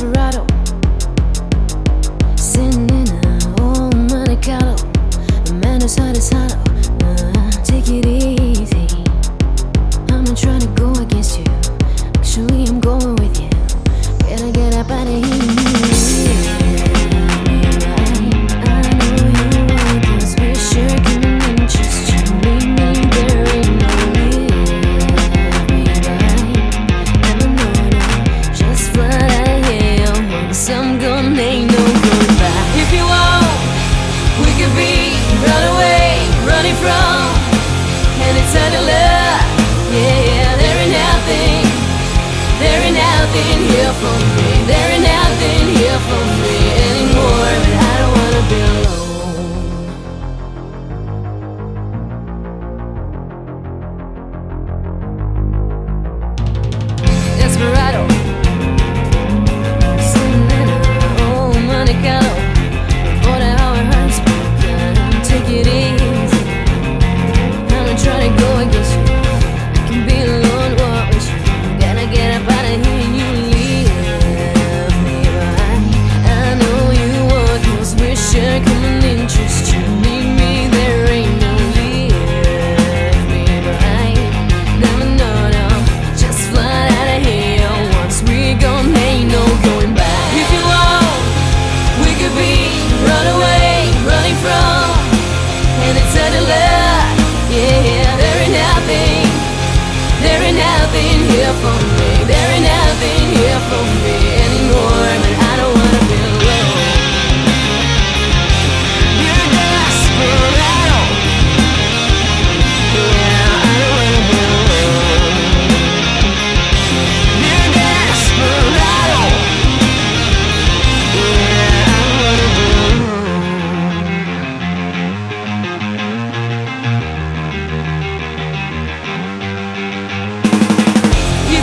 Desperado. ain't no going back. If you want, we could be run away, running from Any kind of love, yeah, yeah There ain't nothing, there ain't nothing here for me. There ain't nothing here for me. nothing here for me. There ain't nothing here for me.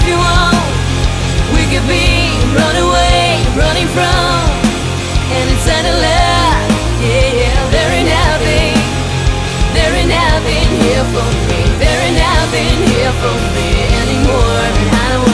you want. We could be away, running from And it's yeah, There ain't nothing, there ain't nothing here for me. There ain't nothing here for me anymore. I don't